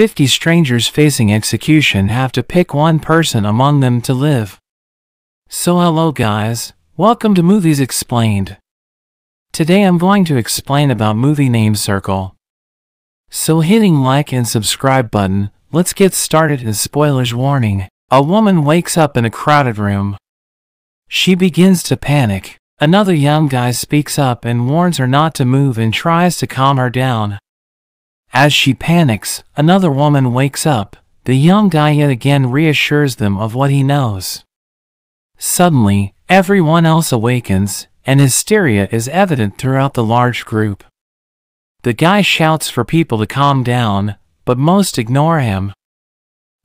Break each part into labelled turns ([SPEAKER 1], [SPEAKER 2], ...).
[SPEAKER 1] 50 strangers facing execution have to pick one person among them to live. So hello guys, welcome to Movies Explained. Today I'm going to explain about movie name circle. So hitting like and subscribe button, let's get started in spoilers warning. A woman wakes up in a crowded room. She begins to panic. Another young guy speaks up and warns her not to move and tries to calm her down. As she panics, another woman wakes up. The young guy yet again reassures them of what he knows. Suddenly, everyone else awakens, and hysteria is evident throughout the large group. The guy shouts for people to calm down, but most ignore him.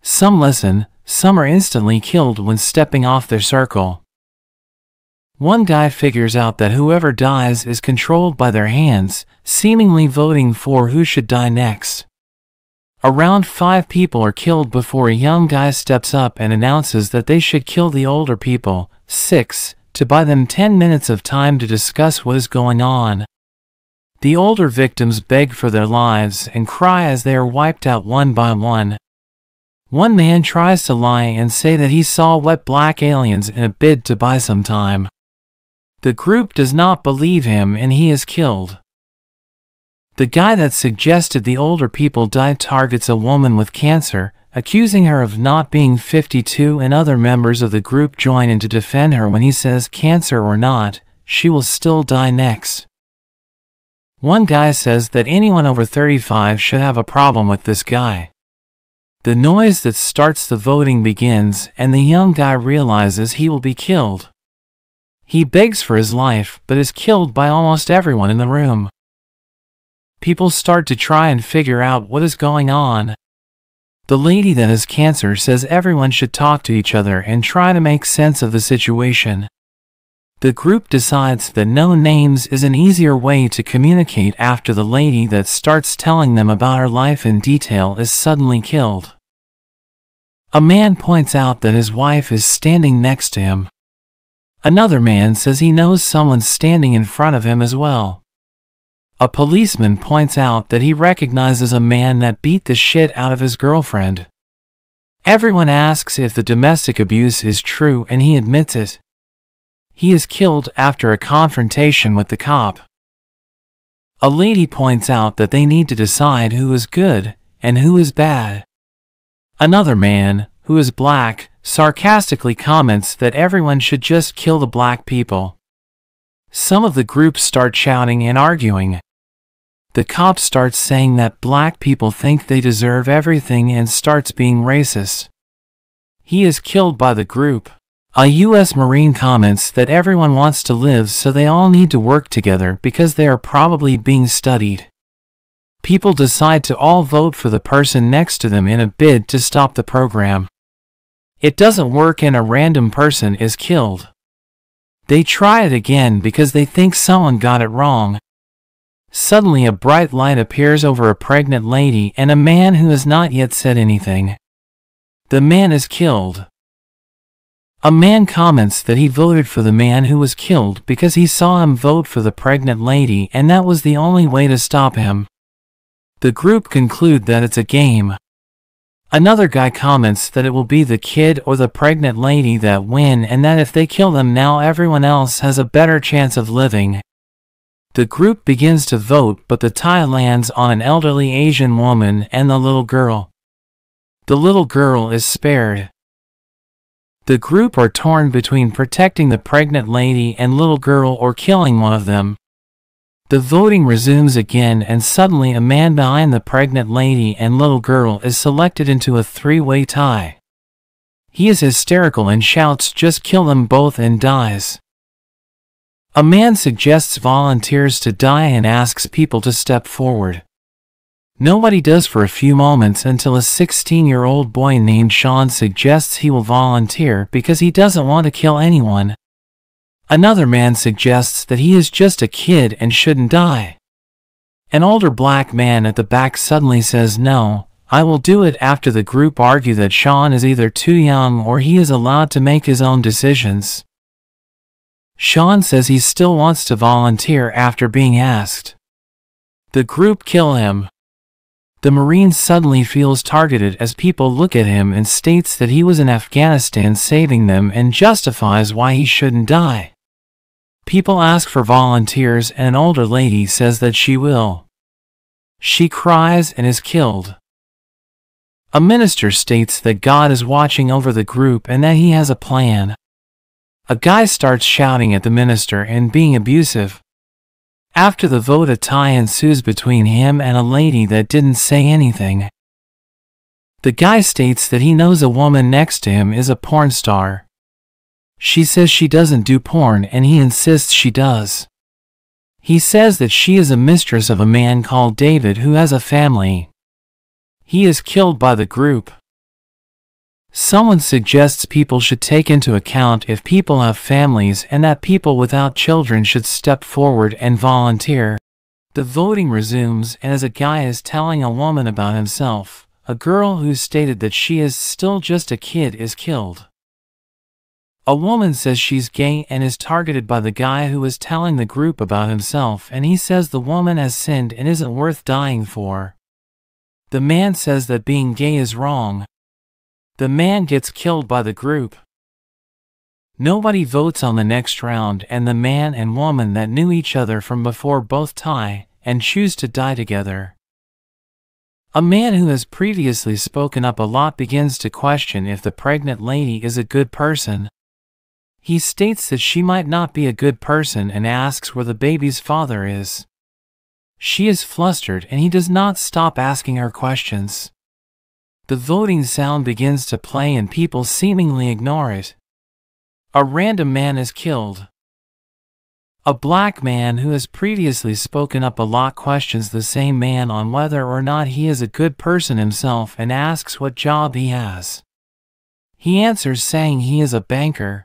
[SPEAKER 1] Some listen, some are instantly killed when stepping off their circle. One guy figures out that whoever dies is controlled by their hands, seemingly voting for who should die next. Around five people are killed before a young guy steps up and announces that they should kill the older people, six, to buy them 10 minutes of time to discuss what is going on. The older victims beg for their lives and cry as they are wiped out one by one. One man tries to lie and say that he saw wet black aliens in a bid to buy some time. The group does not believe him and he is killed. The guy that suggested the older people die targets a woman with cancer, accusing her of not being 52 and other members of the group join in to defend her when he says cancer or not, she will still die next. One guy says that anyone over 35 should have a problem with this guy. The noise that starts the voting begins and the young guy realizes he will be killed. He begs for his life, but is killed by almost everyone in the room. People start to try and figure out what is going on. The lady that has cancer says everyone should talk to each other and try to make sense of the situation. The group decides that no names is an easier way to communicate after the lady that starts telling them about her life in detail is suddenly killed. A man points out that his wife is standing next to him. Another man says he knows someone standing in front of him as well. A policeman points out that he recognizes a man that beat the shit out of his girlfriend. Everyone asks if the domestic abuse is true and he admits it. He is killed after a confrontation with the cop. A lady points out that they need to decide who is good and who is bad. Another man, who is black, sarcastically comments that everyone should just kill the black people. Some of the group start shouting and arguing. The cop starts saying that black people think they deserve everything and starts being racist. He is killed by the group. A U.S. Marine comments that everyone wants to live so they all need to work together because they are probably being studied. People decide to all vote for the person next to them in a bid to stop the program. It doesn't work and a random person is killed. They try it again because they think someone got it wrong. Suddenly a bright light appears over a pregnant lady and a man who has not yet said anything. The man is killed. A man comments that he voted for the man who was killed because he saw him vote for the pregnant lady and that was the only way to stop him. The group conclude that it's a game. Another guy comments that it will be the kid or the pregnant lady that win and that if they kill them now everyone else has a better chance of living. The group begins to vote but the tie lands on an elderly Asian woman and the little girl. The little girl is spared. The group are torn between protecting the pregnant lady and little girl or killing one of them. The voting resumes again and suddenly a man behind the pregnant lady and little girl is selected into a three-way tie. He is hysterical and shouts just kill them both and dies. A man suggests volunteers to die and asks people to step forward. Nobody does for a few moments until a 16-year-old boy named Sean suggests he will volunteer because he doesn't want to kill anyone. Another man suggests that he is just a kid and shouldn't die. An older black man at the back suddenly says no, I will do it after the group argue that Sean is either too young or he is allowed to make his own decisions. Sean says he still wants to volunteer after being asked. The group kill him. The Marine suddenly feels targeted as people look at him and states that he was in Afghanistan saving them and justifies why he shouldn't die. People ask for volunteers and an older lady says that she will. She cries and is killed. A minister states that God is watching over the group and that he has a plan. A guy starts shouting at the minister and being abusive. After the vote a tie ensues between him and a lady that didn't say anything. The guy states that he knows a woman next to him is a porn star. She says she doesn't do porn and he insists she does. He says that she is a mistress of a man called David who has a family. He is killed by the group. Someone suggests people should take into account if people have families and that people without children should step forward and volunteer. The voting resumes and as a guy is telling a woman about himself, a girl who stated that she is still just a kid is killed. A woman says she's gay and is targeted by the guy who is telling the group about himself and he says the woman has sinned and isn't worth dying for. The man says that being gay is wrong, the man gets killed by the group. Nobody votes on the next round and the man and woman that knew each other from before both tie and choose to die together. A man who has previously spoken up a lot begins to question if the pregnant lady is a good person. He states that she might not be a good person and asks where the baby's father is. She is flustered and he does not stop asking her questions. The voting sound begins to play and people seemingly ignore it. A random man is killed. A black man who has previously spoken up a lot questions the same man on whether or not he is a good person himself and asks what job he has. He answers saying he is a banker.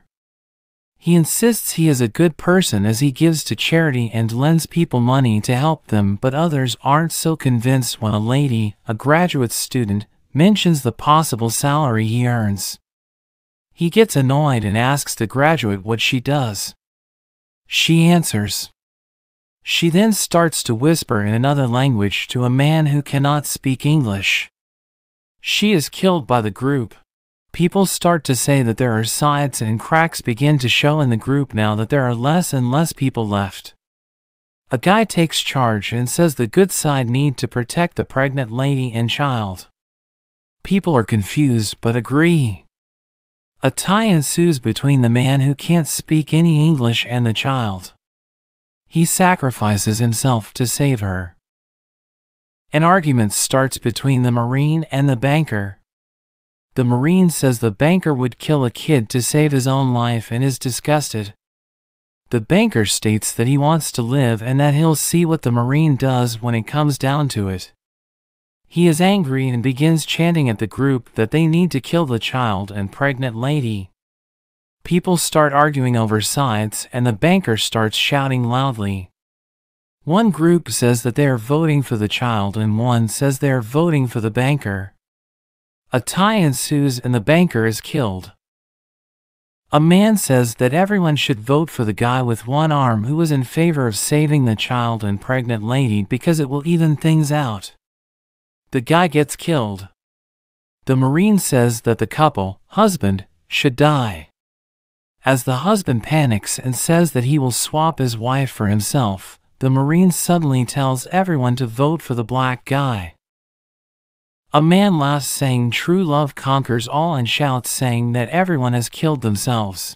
[SPEAKER 1] He insists he is a good person as he gives to charity and lends people money to help them, but others aren't so convinced when a lady, a graduate student, mentions the possible salary he earns. He gets annoyed and asks the graduate what she does. She answers. She then starts to whisper in another language to a man who cannot speak English. She is killed by the group. People start to say that there are sides and cracks begin to show in the group now that there are less and less people left. A guy takes charge and says the good side need to protect the pregnant lady and child. People are confused but agree. A tie ensues between the man who can't speak any English and the child. He sacrifices himself to save her. An argument starts between the Marine and the banker. The Marine says the banker would kill a kid to save his own life and is disgusted. The banker states that he wants to live and that he'll see what the Marine does when it comes down to it. He is angry and begins chanting at the group that they need to kill the child and pregnant lady. People start arguing over sides and the banker starts shouting loudly. One group says that they are voting for the child and one says they are voting for the banker. A tie ensues and the banker is killed. A man says that everyone should vote for the guy with one arm who was in favor of saving the child and pregnant lady because it will even things out. The guy gets killed. The Marine says that the couple, husband, should die. As the husband panics and says that he will swap his wife for himself, the Marine suddenly tells everyone to vote for the black guy. A man laughs saying true love conquers all and shouts saying that everyone has killed themselves.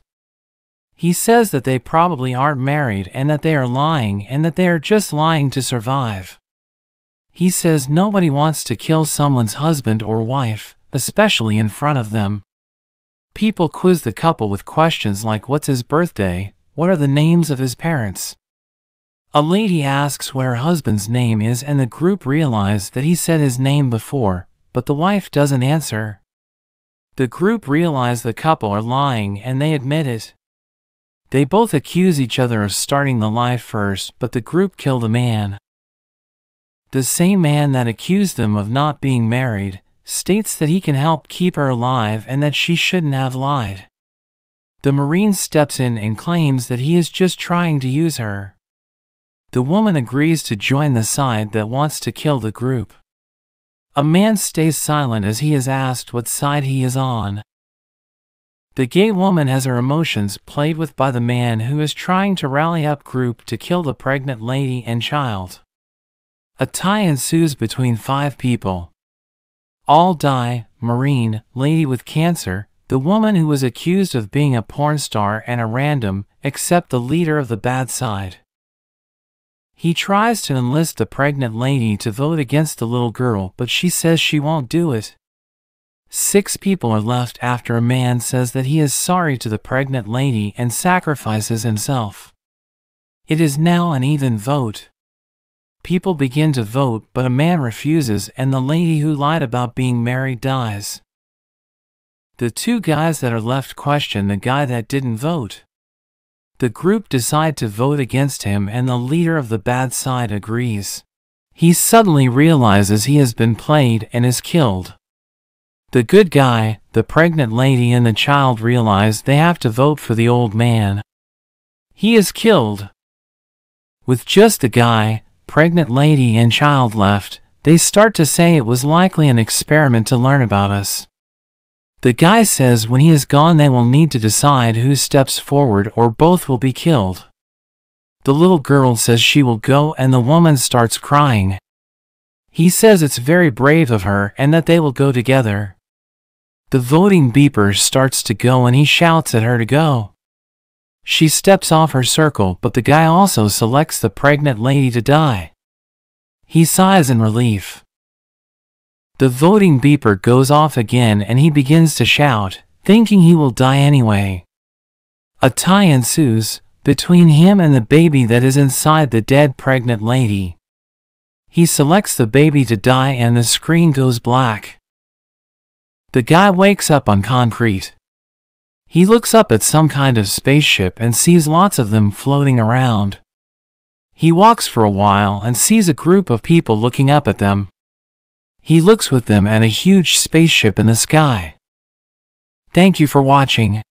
[SPEAKER 1] He says that they probably aren't married and that they are lying and that they are just lying to survive. He says nobody wants to kill someone's husband or wife, especially in front of them. People quiz the couple with questions like what's his birthday, what are the names of his parents. A lady asks what her husband's name is and the group realize that he said his name before, but the wife doesn't answer. The group realize the couple are lying and they admit it. They both accuse each other of starting the lie first, but the group kill the man. The same man that accused them of not being married states that he can help keep her alive and that she shouldn't have lied. The Marine steps in and claims that he is just trying to use her. The woman agrees to join the side that wants to kill the group. A man stays silent as he is asked what side he is on. The gay woman has her emotions played with by the man who is trying to rally up group to kill the pregnant lady and child. A tie ensues between five people. All die, Marine, lady with cancer, the woman who was accused of being a porn star and a random, except the leader of the bad side. He tries to enlist the pregnant lady to vote against the little girl, but she says she won't do it. Six people are left after a man says that he is sorry to the pregnant lady and sacrifices himself. It is now an even vote. People begin to vote, but a man refuses, and the lady who lied about being married dies. The two guys that are left question the guy that didn't vote. The group decide to vote against him, and the leader of the bad side agrees. He suddenly realizes he has been played and is killed. The good guy, the pregnant lady and the child realize they have to vote for the old man. He is killed. With just the guy, pregnant lady and child left, they start to say it was likely an experiment to learn about us. The guy says when he is gone they will need to decide who steps forward or both will be killed. The little girl says she will go and the woman starts crying. He says it's very brave of her and that they will go together. The voting beeper starts to go and he shouts at her to go. She steps off her circle, but the guy also selects the pregnant lady to die. He sighs in relief. The voting beeper goes off again and he begins to shout, thinking he will die anyway. A tie ensues between him and the baby that is inside the dead pregnant lady. He selects the baby to die and the screen goes black. The guy wakes up on concrete. He looks up at some kind of spaceship and sees lots of them floating around. He walks for a while and sees a group of people looking up at them. He looks with them at a huge spaceship in the sky. Thank you for watching.